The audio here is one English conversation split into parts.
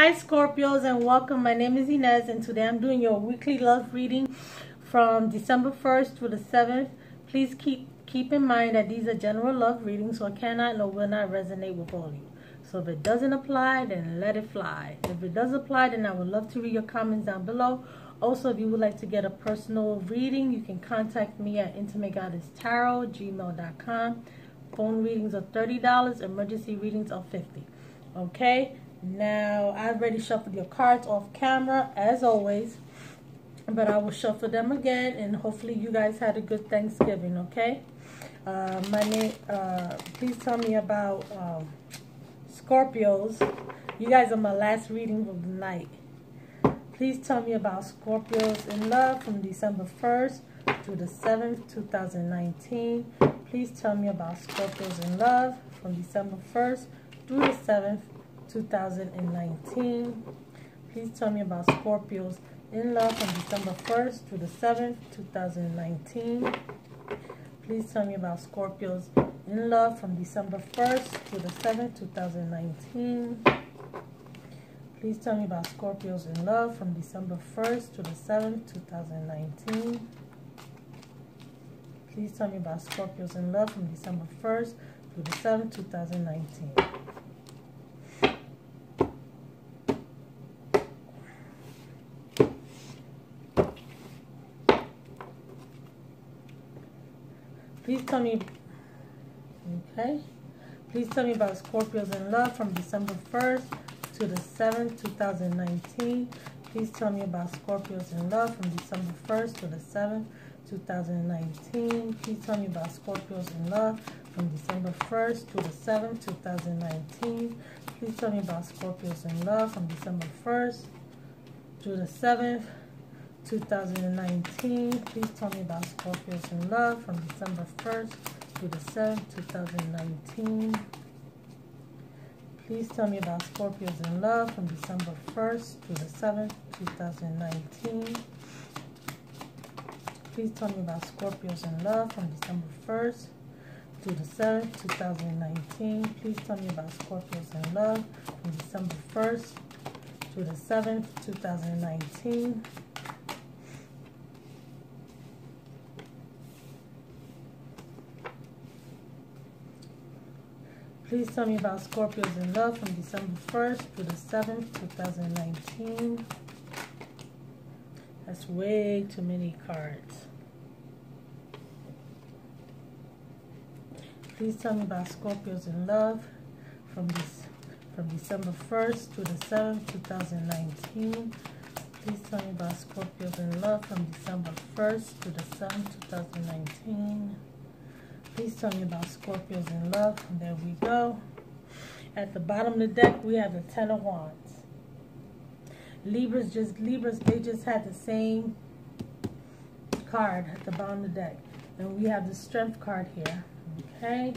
Hi Scorpios and welcome. My name is Inez and today I'm doing your weekly love reading from December 1st to the 7th. Please keep keep in mind that these are general love readings so I cannot and will not resonate with all of you. So if it doesn't apply, then let it fly. If it does apply, then I would love to read your comments down below. Also, if you would like to get a personal reading, you can contact me at intimategoddesstarot, Phone readings are $30, emergency readings are 50. Okay? Now, I already shuffled your cards off camera, as always. But I will shuffle them again, and hopefully you guys had a good Thanksgiving, okay? Uh, my name, uh, please tell me about um, Scorpios. You guys are my last reading of the night. Please tell me about Scorpios in love from December 1st to the 7th, 2019. Please tell me about Scorpios in love from December 1st through the 7th, 2019. Please tell me about Scorpios in love from December 1st to the 7th, 2019. Please tell me about Scorpios in love from December 1st to the 7th, 2019. Please tell me about Scorpios in love from December 1st to the 7th, 2019. Please tell me about Scorpios in love from December 1st to the 7th, 2019. Please tell me, okay. Please tell me about Scorpios in Love from December 1st to the 7th, 2019. Please tell me about Scorpios in Love from December 1st to the 7th, 2019. Please tell me about Scorpios in Love from December 1st to the 7th, 2019. Please tell me about Scorpios in Love from December 1st to the 7th, 2019. Please tell me about Scorpios in Love from December 1st to the 7th, 2019. Please tell me about Scorpios in Love from December 1st to the 7th, 2019. Please tell me about Scorpios in Love from December 1st to the 7th, 2019. Please tell me about Scorpios in Love from December 1st to the 7th, 2019. Please tell me about Scorpios in Love from December 1st to the 7th, 2019. That's way too many cards. Please tell me about Scorpios in Love from this from December 1st to the 7th, 2019. Please tell me about Scorpios in Love from December 1st to the 7th, 2019. Please tell me about Scorpios in love. There we go. At the bottom of the deck, we have the Ten of Wands. Libras just Libras, they just had the same card at the bottom of the deck. And we have the Strength card here. Okay.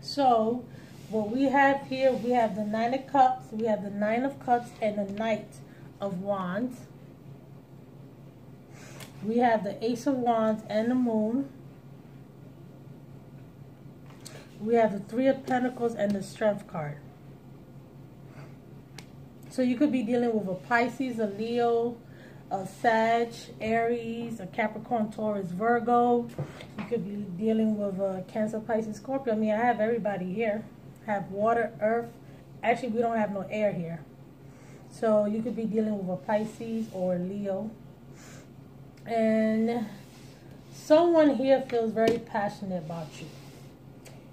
So, what we have here, we have the Nine of Cups, we have the Nine of Cups, and the Knight of Wands. We have the Ace of Wands and the Moon we have the Three of Pentacles and the Strength card. So you could be dealing with a Pisces, a Leo, a Sag, Aries, a Capricorn, Taurus, Virgo. You could be dealing with a Cancer, Pisces, Scorpio. I mean, I have everybody here. I have water, earth. Actually, we don't have no air here. So you could be dealing with a Pisces or a Leo. And someone here feels very passionate about you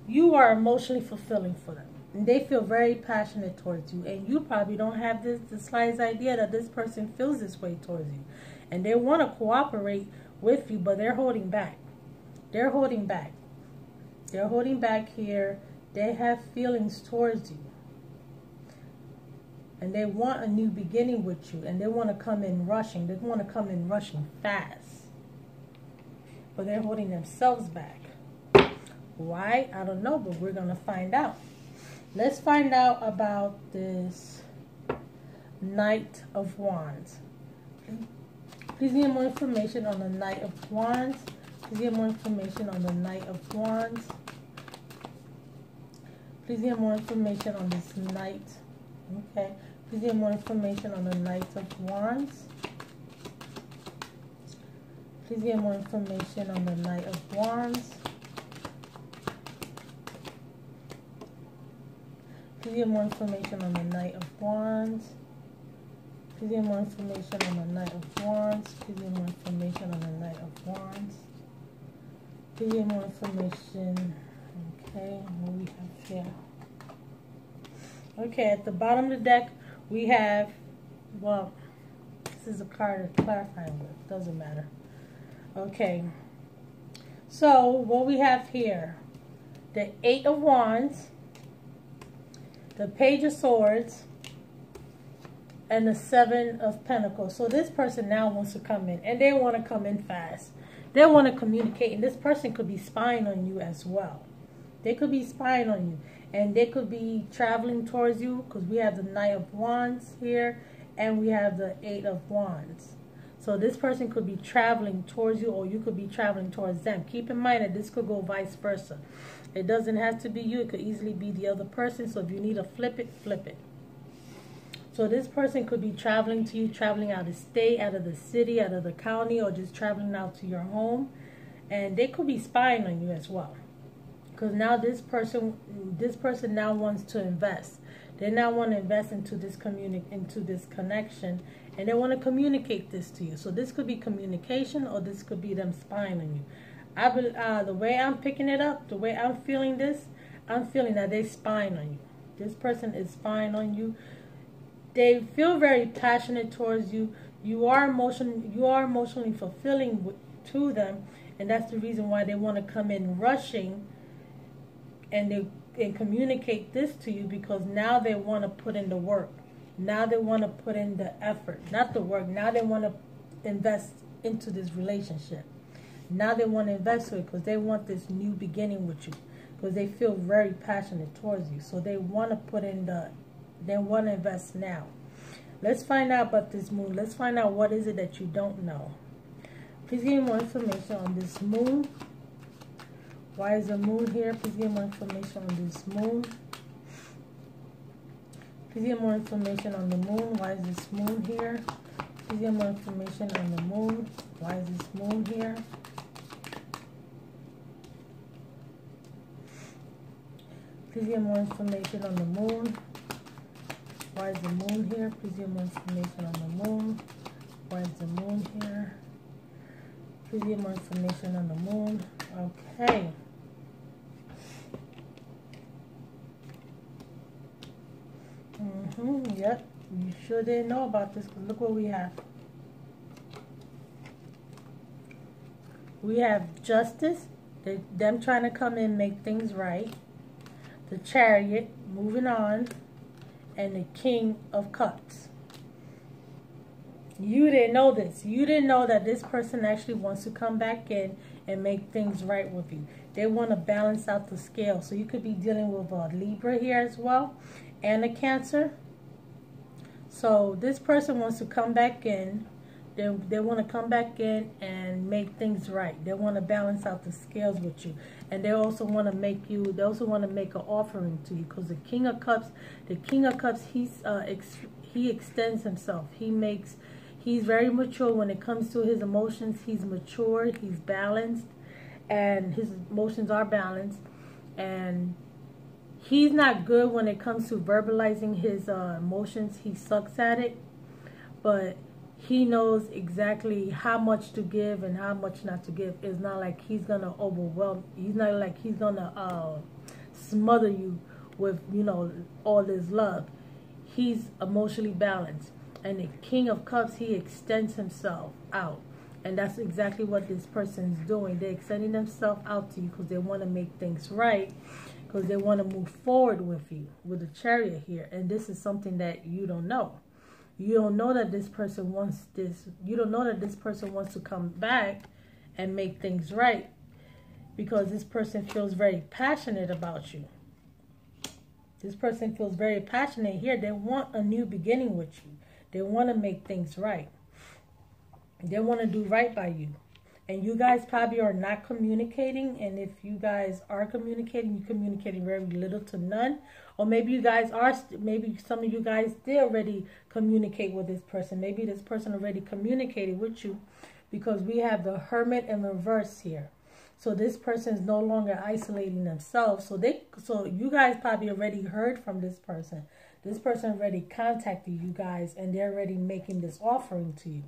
you are emotionally fulfilling for them. And they feel very passionate towards you. And you probably don't have this the slightest idea that this person feels this way towards you. And they want to cooperate with you, but they're holding back. They're holding back. They're holding back here. They have feelings towards you. And they want a new beginning with you. And they want to come in rushing. They want to come in rushing fast. But they're holding themselves back. Why? I don't know, but we're going to find out. Let's find out about this Knight of Wands. Please get more information on the Knight of Wands. Please get more information on the Knight of Wands. Please get more information on this Knight Okay. Please get more information on the Knight of Wands. Please get more information on the Knight of Wands. Please get more information on the Knight of Wands. Please get more information on the Knight of Wands. Please get more information on the Knight of Wands. Please get more information. Okay, what we have here. Okay, at the bottom of the deck, we have, well, this is a card to clarify with. Doesn't matter. Okay. So, what we have here, the Eight of Wands, the Page of Swords, and the Seven of Pentacles. So this person now wants to come in, and they want to come in fast. They want to communicate, and this person could be spying on you as well. They could be spying on you, and they could be traveling towards you because we have the Knight of Wands here, and we have the Eight of Wands. So this person could be traveling towards you, or you could be traveling towards them. Keep in mind that this could go vice versa. It doesn't have to be you. It could easily be the other person. So if you need to flip it, flip it. So this person could be traveling to you, traveling out of state, out of the city, out of the county, or just traveling out to your home. And they could be spying on you as well. Because now this person, this person now wants to invest. They now want to invest into this communi- into this connection, and they want to communicate this to you. So this could be communication, or this could be them spying on you. I uh, the way I'm picking it up, the way I'm feeling this, I'm feeling that they're spying on you. This person is spying on you. They feel very passionate towards you. You are emotion. You are emotionally fulfilling to them, and that's the reason why they want to come in rushing, and they and communicate this to you because now they want to put in the work. Now they want to put in the effort, not the work. Now they want to invest into this relationship. Now they want to invest it because they want this new beginning with you because they feel very passionate towards you. So they want to put in the, they want to invest now. Let's find out about this moon. Let's find out what is it that you don't know. Please give me more information on this moon. Why is the moon here? Please give me more information on this moon. Please get more information on the moon. Why is this moon here? Please get more information on the moon. Why is this moon here? Please get more information on the moon. Why is the moon here? Please get more information on the moon. Why is the moon here? Please get more information on the moon. Okay. Mm-hmm. Yep. You sure didn't know about this because look what we have. We have justice. They, them trying to come in make things right the chariot, moving on, and the king of cups. You didn't know this. You didn't know that this person actually wants to come back in and make things right with you. They want to balance out the scale. So you could be dealing with a Libra here as well and a Cancer. So this person wants to come back in they, they want to come back in and make things right. They want to balance out the scales with you. And they also want to make you, they also want to make an offering to you. Because the King of Cups, the King of Cups, he's, uh, ex, he extends himself. He makes, he's very mature when it comes to his emotions. He's mature, he's balanced, and his emotions are balanced. And he's not good when it comes to verbalizing his uh, emotions. He sucks at it. But he knows exactly how much to give and how much not to give. It's not like he's gonna overwhelm. He's not like he's gonna uh, smother you with you know all this love. He's emotionally balanced, and the King of Cups he extends himself out, and that's exactly what this person is doing. They're extending themselves out to you because they want to make things right, because they want to move forward with you with the Chariot here, and this is something that you don't know. You don't know that this person wants this you don't know that this person wants to come back and make things right because this person feels very passionate about you. This person feels very passionate here. They want a new beginning with you. They want to make things right. They want to do right by you and you guys probably are not communicating and if you guys are communicating you're communicating very little to none. Or maybe you guys are maybe some of you guys did already communicate with this person. Maybe this person already communicated with you because we have the hermit in reverse here. So this person is no longer isolating themselves. So they so you guys probably already heard from this person. This person already contacted you guys and they're already making this offering to you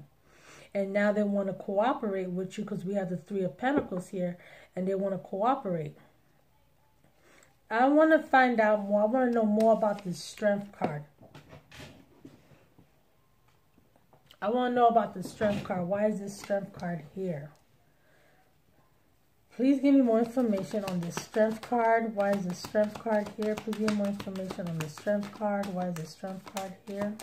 and now they want to cooperate with you because we have the three of pentacles here and they want to cooperate i want to find out more i want to know more about this strength card i want to know about the strength card why is this strength card here Please give me more information on this strength card. Why is the strength card here? Please give me more information on the strength card. Why is the strength card here?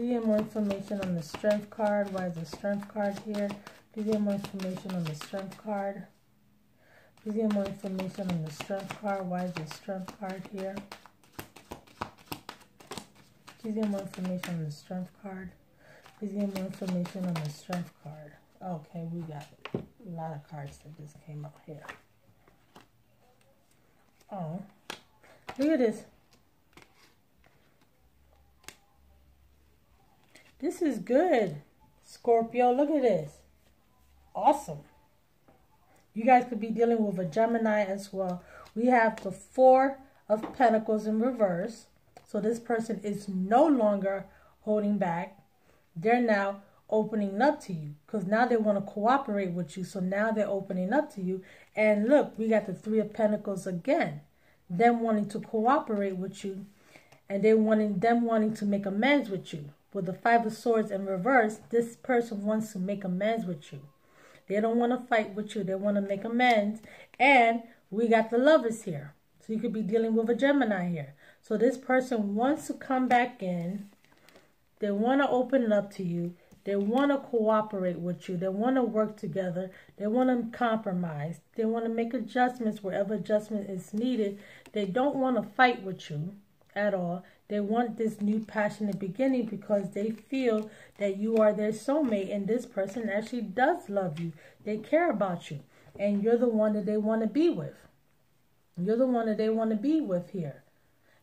Please get more information on the strength card. Why is the strength card here? Please get more information on the strength card. Please get more information on the strength card. Why is the strength card here? Please get more information on the strength card. Please get more information on the strength card. Okay, we got a lot of cards that just came out here. Oh, look at this. This is good. Scorpio, look at this. Awesome. You guys could be dealing with a Gemini as well. We have the Four of Pentacles in reverse. So this person is no longer holding back. They're now opening up to you because now they want to cooperate with you. So now they're opening up to you. And look, we got the Three of Pentacles again. Them wanting to cooperate with you and they wanting them wanting to make amends with you with the Five of Swords in reverse, this person wants to make amends with you. They don't want to fight with you. They want to make amends. And we got the lovers here. So you could be dealing with a Gemini here. So this person wants to come back in. They want to open up to you. They want to cooperate with you. They want to work together. They want to compromise. They want to make adjustments wherever adjustment is needed. They don't want to fight with you at all. They want this new passionate beginning because they feel that you are their soulmate and this person actually does love you. They care about you and you're the one that they want to be with. You're the one that they want to be with here.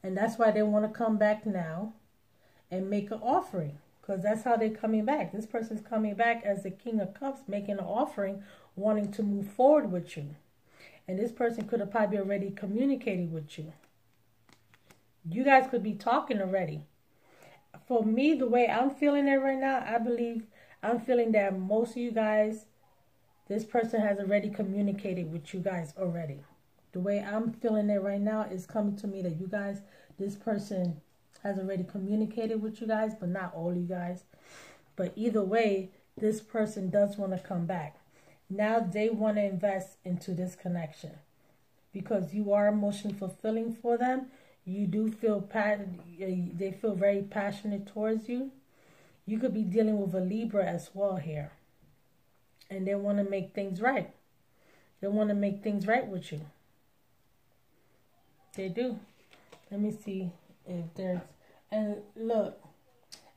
And that's why they want to come back now and make an offering because that's how they're coming back. This person's coming back as the King of Cups, making an offering, wanting to move forward with you. And this person could have probably already communicated with you. You guys could be talking already. For me, the way I'm feeling it right now, I believe I'm feeling that most of you guys, this person has already communicated with you guys already. The way I'm feeling it right now is coming to me that you guys, this person has already communicated with you guys, but not all you guys. But either way, this person does want to come back. Now they want to invest into this connection because you are emotionally fulfilling for them you do feel pat. Eh, they feel very passionate towards you. You could be dealing with a Libra as well here. And they want to make things right. They want to make things right with you. They do. Let me see if there's and look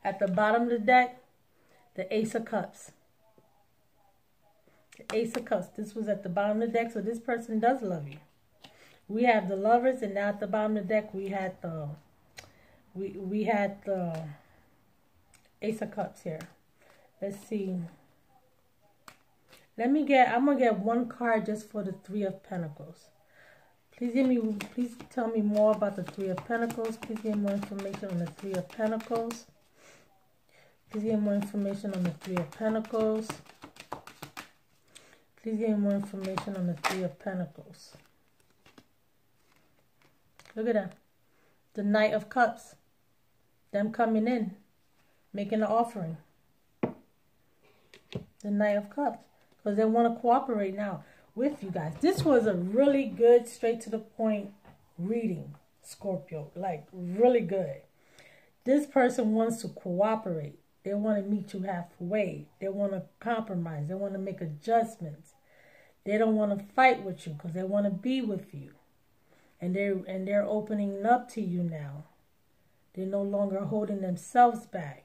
at the bottom of the deck, the Ace of Cups. The Ace of Cups. This was at the bottom of the deck, so this person does love you we have the lovers and now at the bottom of the deck we had the we we had the ace of cups here. Let's see. Let me get i'm gonna get one card just for the three of pentacles. Please give me please tell me more about the three of pentacles. Please give me more information on the three of pentacles. Please give me more information on the three of pentacles. Please give me more information on the three of pentacles Look at that. The Knight of Cups. Them coming in. Making an offering. The Knight of Cups. Because they want to cooperate now with you guys. This was a really good, straight to the point reading, Scorpio. Like, really good. This person wants to cooperate. They want to meet you halfway. They want to compromise. They want to make adjustments. They don't want to fight with you because they want to be with you and they're and they're opening up to you now. They're no longer holding themselves back.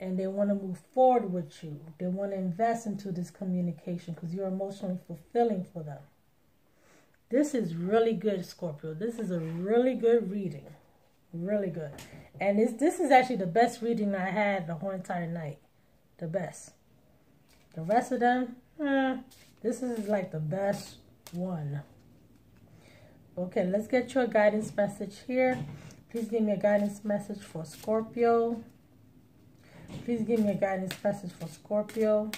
and they want to move forward with you. They want to invest into this communication because you're emotionally fulfilling for them. This is really good, Scorpio. This is a really good reading. Really good. And this, this is actually the best reading I had the whole entire night. The best. The rest of them, eh, this is like the best one. Okay, let's get you a guidance message here. Please give me a guidance message for Scorpio. Please give me a guidance message for Scorpio.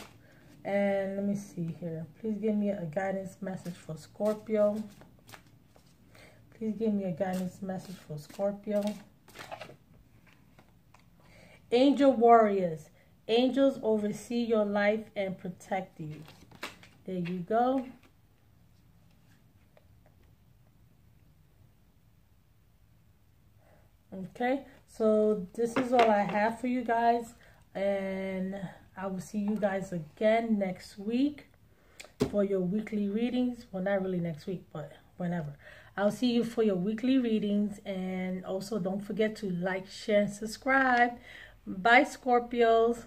And let me see here. Please give me a guidance message for Scorpio. Please give me a guidance message for Scorpio. Angel warriors. Angels oversee your life and protect you. There you go. Okay, so this is all I have for you guys. And I will see you guys again next week for your weekly readings. Well, not really next week, but whenever. I'll see you for your weekly readings. And also don't forget to like, share, and subscribe. Bye, Scorpios.